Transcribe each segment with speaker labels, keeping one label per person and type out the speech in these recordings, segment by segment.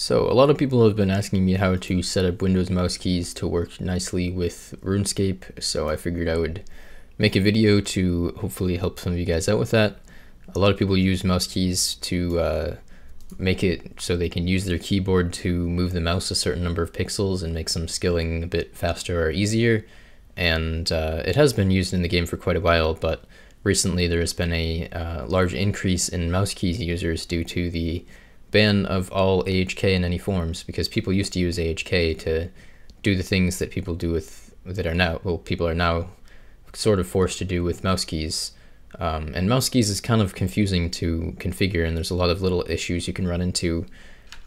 Speaker 1: So a lot of people have been asking me how to set up Windows mouse keys to work nicely with RuneScape, so I figured I would make a video to hopefully help some of you guys out with that. A lot of people use mouse keys to uh, make it so they can use their keyboard to move the mouse a certain number of pixels and make some skilling a bit faster or easier. And uh, it has been used in the game for quite a while, but recently there has been a uh, large increase in mouse keys users due to the ban of all AHK in any forms because people used to use AHK to do the things that people do with that are now well people are now sort of forced to do with mouse keys. Um, and mouse keys is kind of confusing to configure, and there's a lot of little issues you can run into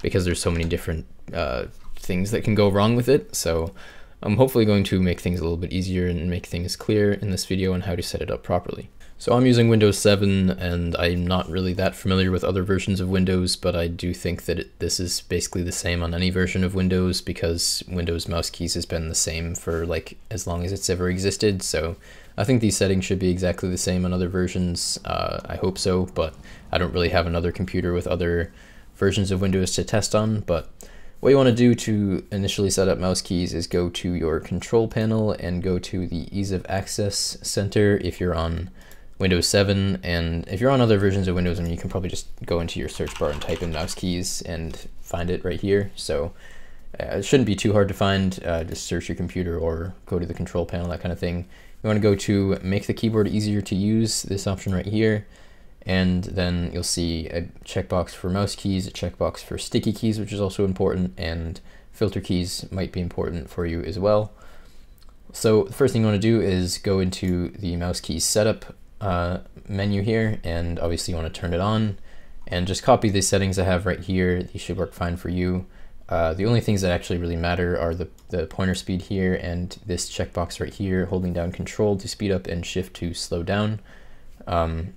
Speaker 1: because there's so many different uh, things that can go wrong with it. So I'm hopefully going to make things a little bit easier and make things clear in this video on how to set it up properly. So I'm using Windows 7 and I'm not really that familiar with other versions of Windows, but I do think that it, this is basically the same on any version of Windows because Windows mouse keys has been the same for like as long as it's ever existed. So I think these settings should be exactly the same on other versions. Uh, I hope so, but I don't really have another computer with other versions of Windows to test on. But what you want to do to initially set up mouse keys is go to your control panel and go to the ease of access center if you're on Windows 7, and if you're on other versions of Windows, I mean, you can probably just go into your search bar and type in mouse keys and find it right here. So uh, it shouldn't be too hard to find. Uh, just search your computer or go to the control panel, that kind of thing. You want to go to make the keyboard easier to use, this option right here, and then you'll see a checkbox for mouse keys, a checkbox for sticky keys, which is also important, and filter keys might be important for you as well. So the first thing you want to do is go into the mouse keys setup uh, menu here and obviously you want to turn it on and just copy the settings I have right here. These should work fine for you. Uh, the only things that actually really matter are the, the pointer speed here and this checkbox right here, holding down control to speed up and shift to slow down. Um,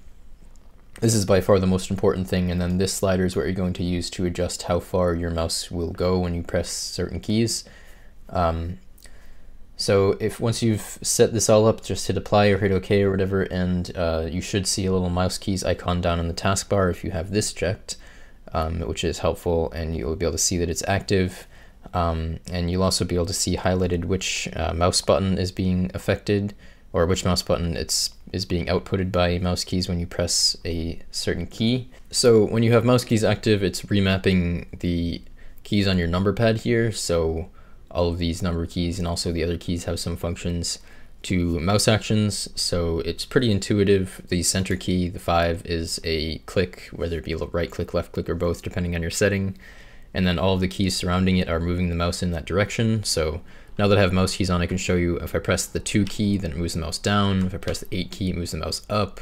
Speaker 1: this is by far the most important thing and then this slider is what you're going to use to adjust how far your mouse will go when you press certain keys. Um, so if once you've set this all up, just hit apply or hit OK or whatever, and uh, you should see a little mouse keys icon down in the taskbar if you have this checked, um, which is helpful, and you'll be able to see that it's active. Um, and you'll also be able to see highlighted which uh, mouse button is being affected, or which mouse button it's is being outputted by mouse keys when you press a certain key. So when you have mouse keys active, it's remapping the keys on your number pad here. So all of these number keys and also the other keys have some functions to mouse actions. So it's pretty intuitive. The center key, the five, is a click, whether it be right click, left click, or both, depending on your setting. And then all of the keys surrounding it are moving the mouse in that direction. So now that I have mouse keys on, I can show you if I press the two key, then it moves the mouse down. If I press the eight key, it moves the mouse up.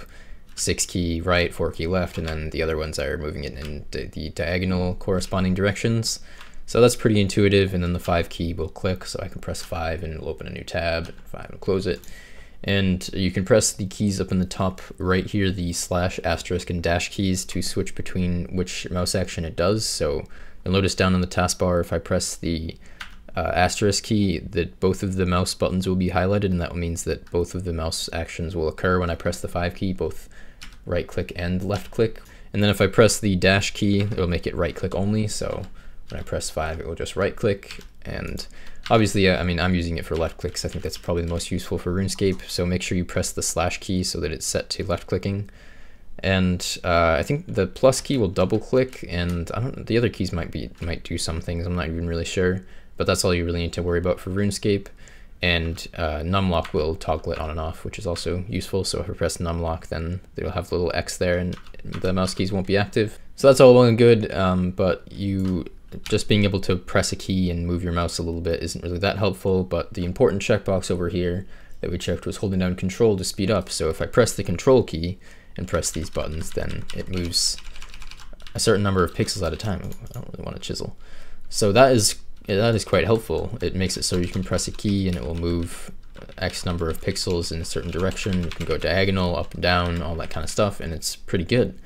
Speaker 1: Six key right, four key left, and then the other ones are moving it in the diagonal corresponding directions. So that's pretty intuitive. And then the five key will click. So I can press five and it'll open a new tab, five and close it. And you can press the keys up in the top right here, the slash, asterisk, and dash keys to switch between which mouse action it does. So you'll notice down on the taskbar, if I press the uh, asterisk key, that both of the mouse buttons will be highlighted, and that means that both of the mouse actions will occur when I press the five key, both right click and left click. And then if I press the dash key, it'll make it right click only. So when I press 5, it will just right click. And obviously, I mean, I'm using it for left clicks. I think that's probably the most useful for RuneScape. So make sure you press the slash key so that it's set to left clicking. And uh, I think the plus key will double click, and I don't. The other keys might be might do some things. I'm not even really sure, but that's all you really need to worry about for RuneScape. And uh, numlock will toggle it on and off, which is also useful. So if I press numlock, then it'll have a little X there, and the mouse keys won't be active. So that's all well and good, um, but you just being able to press a key and move your mouse a little bit isn't really that helpful, but the important checkbox over here that we checked was holding down control to speed up. So if I press the control key and press these buttons, then it moves a certain number of pixels at a time. I don't really want to chisel. So that is that is quite helpful. It makes it so you can press a key and it will move X number of pixels in a certain direction. You can go diagonal, up and down, all that kind of stuff, and it's pretty good.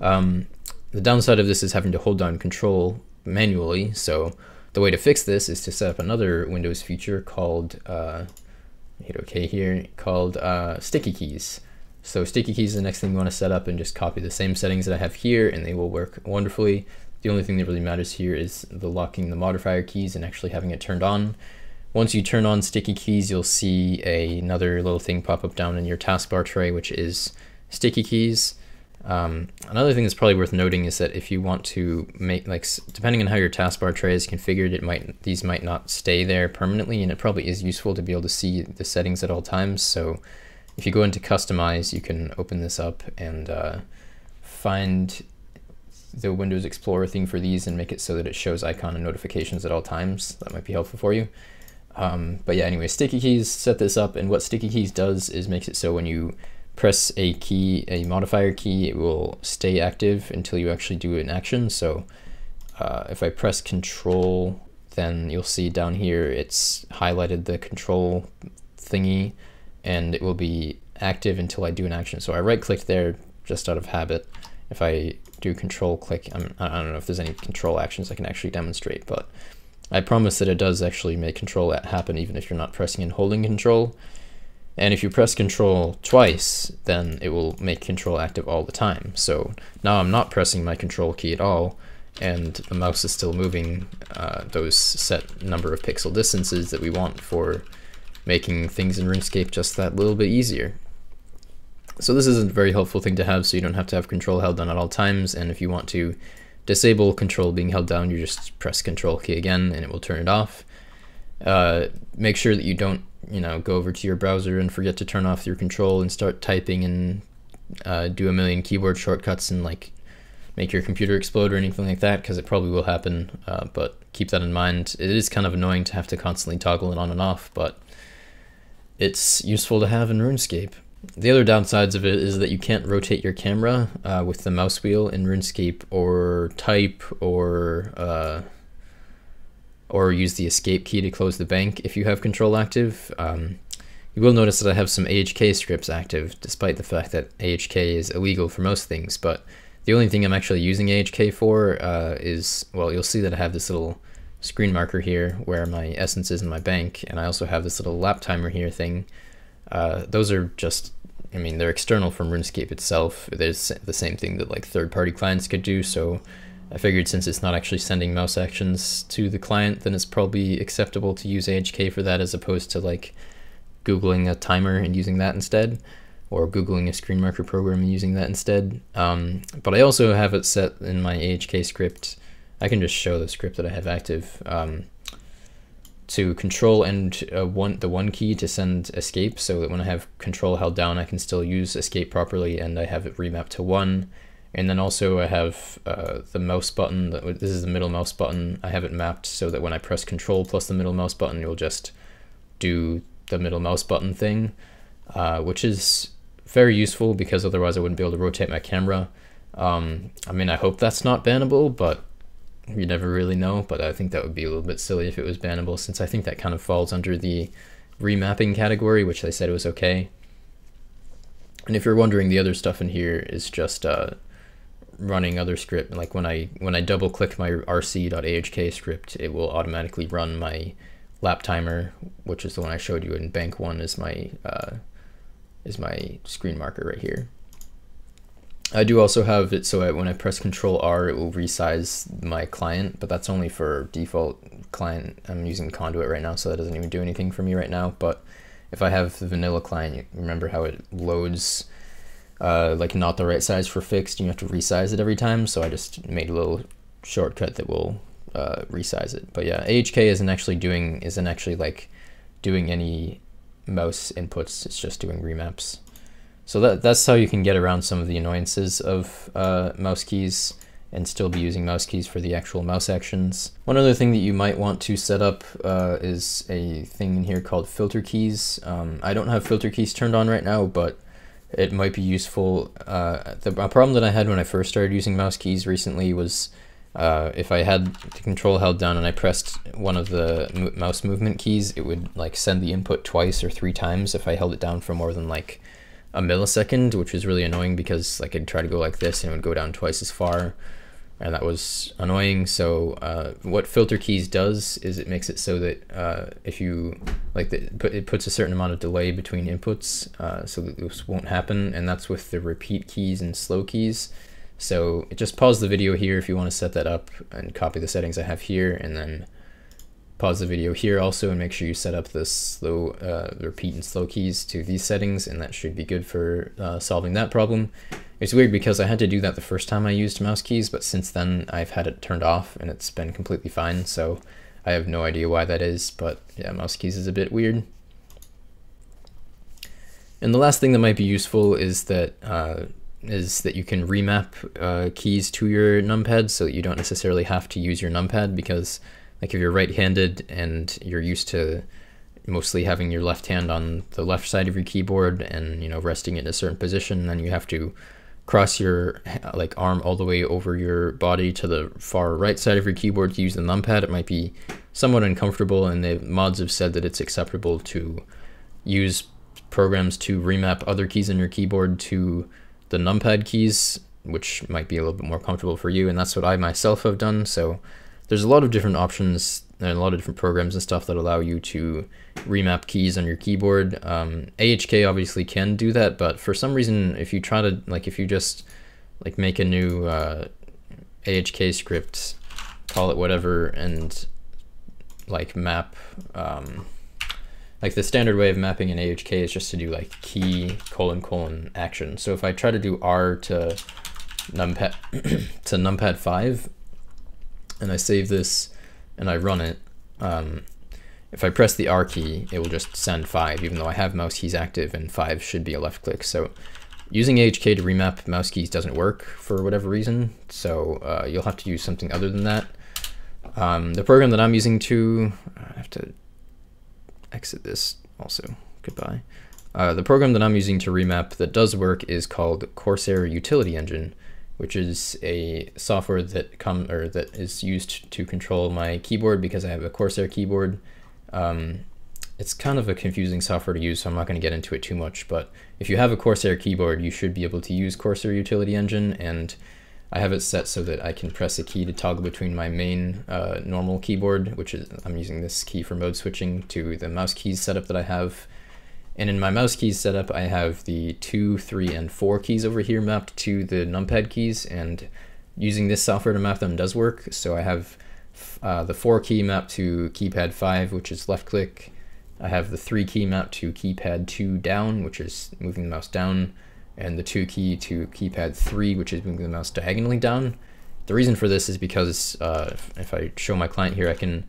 Speaker 1: Um, the downside of this is having to hold down control manually. So the way to fix this is to set up another Windows feature called, uh, hit OK here, called uh, sticky keys. So sticky keys is the next thing you want to set up and just copy the same settings that I have here and they will work wonderfully. The only thing that really matters here is the locking the modifier keys and actually having it turned on. Once you turn on sticky keys, you'll see a, another little thing pop up down in your taskbar tray, which is sticky keys. Um, another thing that's probably worth noting is that if you want to make like depending on how your taskbar tray is configured, it might these might not stay there permanently, and it probably is useful to be able to see the settings at all times. So if you go into customize, you can open this up and uh, find the Windows Explorer thing for these and make it so that it shows icon and notifications at all times. That might be helpful for you. Um, but yeah, anyway, sticky keys set this up, and what sticky keys does is makes it so when you press a key, a modifier key, it will stay active until you actually do an action. So uh, if I press control, then you'll see down here it's highlighted the control thingy and it will be active until I do an action. So I right click there just out of habit. If I do control click, I'm, I don't know if there's any control actions I can actually demonstrate, but I promise that it does actually make control happen even if you're not pressing and holding control. And if you press control twice, then it will make control active all the time. So now I'm not pressing my control key at all, and the mouse is still moving uh, those set number of pixel distances that we want for making things in RuneScape just that little bit easier. So this is a very helpful thing to have so you don't have to have control held down at all times, and if you want to disable control being held down, you just press control key again and it will turn it off. Uh, make sure that you don't you know, go over to your browser and forget to turn off your control and start typing and uh, do a million keyboard shortcuts and like make your computer explode or anything like that because it probably will happen. Uh, but keep that in mind. It is kind of annoying to have to constantly toggle it on and off, but it's useful to have in RuneScape. The other downsides of it is that you can't rotate your camera uh, with the mouse wheel in RuneScape or type or uh, or use the escape key to close the bank if you have control active. Um, you will notice that I have some AHK scripts active, despite the fact that AHK is illegal for most things, but the only thing I'm actually using AHK for uh, is, well, you'll see that I have this little screen marker here where my essence is in my bank, and I also have this little lap timer here thing. Uh, those are just, I mean, they're external from RuneScape itself. There's the same thing that like third-party clients could do, so I figured since it's not actually sending mouse actions to the client, then it's probably acceptable to use AHK for that as opposed to like Googling a timer and using that instead, or Googling a screen marker program and using that instead. Um, but I also have it set in my AHK script. I can just show the script that I have active um, to control and uh, one the one key to send escape so that when I have control held down, I can still use escape properly and I have it remapped to one and then also I have uh, the mouse button, this is the middle mouse button. I have it mapped so that when I press control plus the middle mouse button, you'll just do the middle mouse button thing, uh, which is very useful because otherwise I wouldn't be able to rotate my camera. Um, I mean, I hope that's not bannable, but you never really know. But I think that would be a little bit silly if it was bannable since I think that kind of falls under the remapping category, which they said was okay. And if you're wondering, the other stuff in here is just uh, running other script like when I when I double click my rc.ahk script it will automatically run my lap timer which is the one I showed you in bank one is my uh, is my screen marker right here. I do also have it so I, when I press control R it will resize my client but that's only for default client. I'm using Konduit right now so that doesn't even do anything for me right now but if I have the vanilla client remember how it loads uh, like not the right size for fixed. You have to resize it every time. So I just made a little shortcut that will uh, resize it. But yeah, AHK isn't actually doing isn't actually like doing any mouse inputs. It's just doing remaps. So that that's how you can get around some of the annoyances of uh, mouse keys and still be using mouse keys for the actual mouse actions. One other thing that you might want to set up uh, is a thing in here called filter keys. Um, I don't have filter keys turned on right now, but it might be useful. Uh, the problem that I had when I first started using mouse keys recently was uh, if I had the control held down and I pressed one of the mouse movement keys, it would like send the input twice or three times if I held it down for more than like a millisecond, which was really annoying because like I'd try to go like this and it would go down twice as far and that was annoying. So uh, what filter keys does is it makes it so that uh, if you like the, it puts a certain amount of delay between inputs uh, so that this won't happen and that's with the repeat keys and slow keys. So just pause the video here if you want to set that up and copy the settings I have here and then pause the video here also and make sure you set up the slow uh, repeat and slow keys to these settings and that should be good for uh, solving that problem. It's weird because I had to do that the first time I used mouse keys but since then I've had it turned off and it's been completely fine so I have no idea why that is but yeah mouse keys is a bit weird. And the last thing that might be useful is that uh, is that you can remap uh, keys to your numpad so that you don't necessarily have to use your numpad because like if you're right-handed and you're used to mostly having your left hand on the left side of your keyboard and you know resting it in a certain position then you have to cross your like arm all the way over your body to the far right side of your keyboard to use the numpad. It might be somewhat uncomfortable and the mods have said that it's acceptable to use programs to remap other keys on your keyboard to the numpad keys which might be a little bit more comfortable for you and that's what I myself have done. So there's a lot of different options and a lot of different programs and stuff that allow you to remap keys on your keyboard. Um, AHK obviously can do that, but for some reason, if you try to like, if you just like make a new uh, AHK script, call it whatever, and like map, um, like the standard way of mapping an AHK is just to do like key colon colon action. So if I try to do R to numpad to numpad five, and I save this and I run it, um, if I press the R key, it will just send 5, even though I have mouse keys active and 5 should be a left click. So using AHK to remap mouse keys doesn't work for whatever reason, so uh, you'll have to use something other than that. Um, the program that I'm using to, I have to exit this also, goodbye. Uh, the program that I'm using to remap that does work is called Corsair Utility Engine which is a software that come or that is used to control my keyboard because I have a Corsair keyboard. Um, it's kind of a confusing software to use, so I'm not going to get into it too much. But if you have a Corsair keyboard, you should be able to use Corsair Utility Engine, and I have it set so that I can press a key to toggle between my main uh, normal keyboard, which is I'm using this key for mode switching, to the mouse keys setup that I have and in my mouse keys setup, I have the 2, 3, and 4 keys over here mapped to the numpad keys, and using this software to map them does work. So I have uh, the 4 key mapped to keypad 5, which is left click. I have the 3 key mapped to keypad 2 down, which is moving the mouse down, and the 2 key to keypad 3, which is moving the mouse diagonally down. The reason for this is because uh, if I show my client here, I can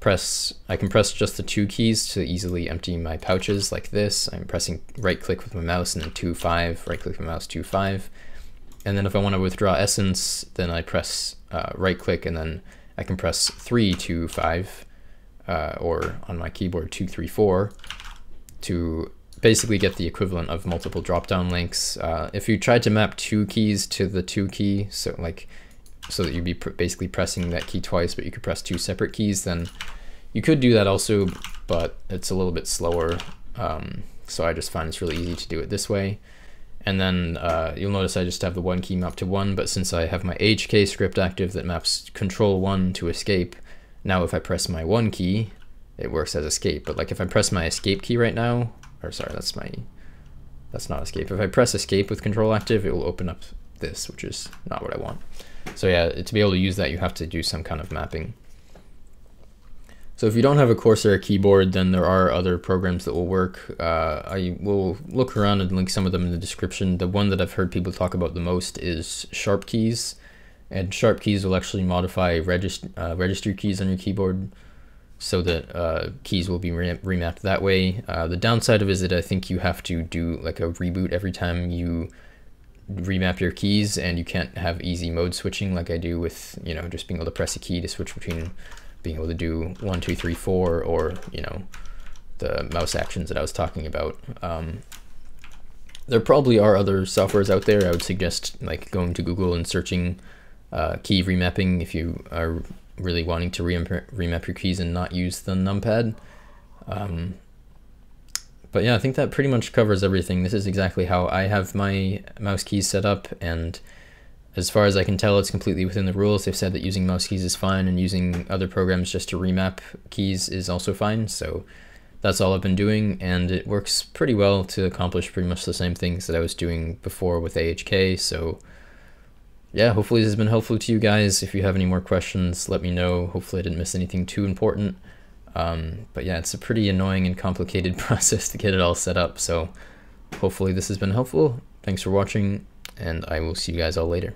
Speaker 1: press, I can press just the two keys to easily empty my pouches like this. I'm pressing right click with my mouse and then 2, 5, right click with my mouse, 2, 5. And then if I want to withdraw essence, then I press uh, right click and then I can press 3, 2, 5, uh, or on my keyboard two, three, four to basically get the equivalent of multiple drop down links. Uh, if you tried to map two keys to the two key, so like so that you'd be pr basically pressing that key twice, but you could press two separate keys, then you could do that also, but it's a little bit slower. Um, so I just find it's really easy to do it this way. And then uh, you'll notice I just have the one key mapped to one, but since I have my AHK script active that maps control one to escape, now if I press my one key, it works as escape. But like if I press my escape key right now, or sorry, that's my, that's not escape. If I press escape with control active, it will open up this, which is not what I want. So yeah, to be able to use that, you have to do some kind of mapping. So if you don't have a Corsair keyboard, then there are other programs that will work. Uh, I will look around and link some of them in the description. The one that I've heard people talk about the most is SharpKeys. And SharpKeys will actually modify regist uh, registry keys on your keyboard so that uh, keys will be re remapped that way. Uh, the downside of it is that I think you have to do like a reboot every time you remap your keys and you can't have easy mode switching like I do with, you know, just being able to press a key to switch between being able to do one, two, three, four, or, you know, the mouse actions that I was talking about. Um, there probably are other softwares out there. I would suggest like going to Google and searching uh, key remapping if you are really wanting to remap your keys and not use the numpad. Um, but yeah, I think that pretty much covers everything. This is exactly how I have my mouse keys set up, and as far as I can tell, it's completely within the rules. They've said that using mouse keys is fine, and using other programs just to remap keys is also fine. So that's all I've been doing, and it works pretty well to accomplish pretty much the same things that I was doing before with AHK. So yeah, hopefully this has been helpful to you guys. If you have any more questions, let me know. Hopefully I didn't miss anything too important. Um, but yeah, it's a pretty annoying and complicated process to get it all set up. So hopefully this has been helpful. Thanks for watching, and I will see you guys all later.